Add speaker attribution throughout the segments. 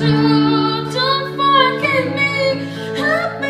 Speaker 1: do, don't forgive me, help me.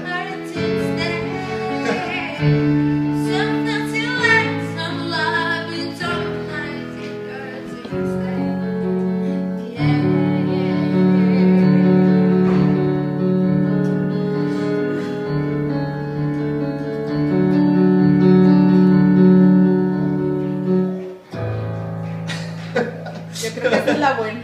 Speaker 2: la buena.